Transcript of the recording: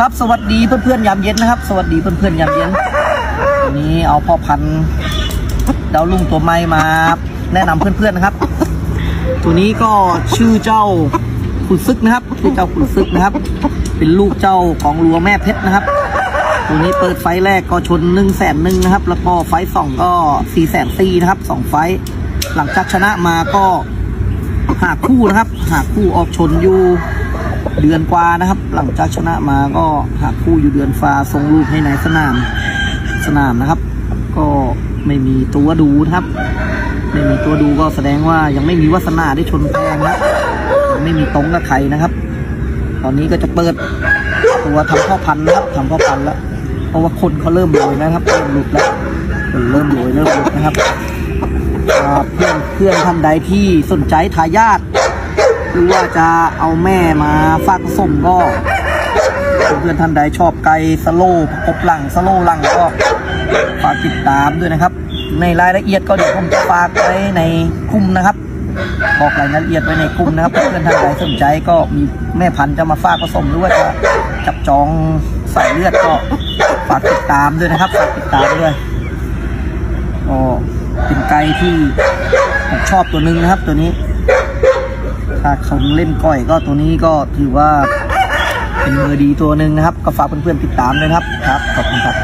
ครับสวัสดีเพื่อนๆยามเย็นนะครับ สวัสดีเพื่อนๆยามเย็นวันนี้เอาพ่อพันธุ์ดาวลุงตัวใหม่มาแนะนำเพื่อนๆนะครับ ตัวนี้ก็ชื่อเจ้าขุนซึกนะครับชื่อเจ้าขุนซึกนะครับ เป็นลูกเจ้าของรัวแม่เพชรนะครับ ตัวนี้เปิดไฟแรกก็ชนหนึ่งแสนหนึ่งนะครับ แล้วก็ไฟสองก็สี่แสนสี่นะครับสองไฟ หลังจากชนะมาก็หาคู่นะครับ หาคู่ออกชนอยู่ เดือนกว่านะครับ หลังจากชนะมาก็หาคู่อยู่เดือนฟ้าส่งลูกให้ในสนามสนามนะครับ ก็ไม่มีตัวดูนะครับ ไม่มีตัวดูก็แสดงว่ายังไม่มีวาสนาได้ชนแพงนะยังไม่มีตรงกับใครนะครับ ตอนนี้ก็จะเปิดตัวทำพ่อพันธุ์นะครับทำพ่อพันธุ์แล้วเพราะว่าคนเขาเริ่มโรยนะครับเริ่มหลุดแล้วเริ่มโรยเริ่มหลุดนะครับเพื่อนเพื่อนท่านใดที่สนใจทายาท หรือว่าจะเอาแม่มาฝากผสมก็เพื่อนท่านใดชอบไก่สโลว์ประกบหลังสโลว์หลังก็ฝากติดตามด้วยนะครับ ในรายละเอียดก็เดี๋ยวผมจะฝากไว้ในกลุ่มนะครับ บอกรายละเอียดไว้ในกลุ่มนะครับ เพื่อนท่านใดสนใจก็มีแม่พันธุ์จะมาฝากผสมหรือว่าจะจับจองสายเลือดก็ฝากติดตามด้วยนะครับฝากติดตามด้วยก็เป็นไก่ที่ผมชอบตัวนึงนะครับตัวนี้ ถ้าคนเล่นก้อยก็ตัวนี้ก็ถือว่าเป็นมือดีตัวหนึ่งนะครับ ก็ฝากเพื่อนๆติดตามด้วยนะครับครับ ขอบคุณครับ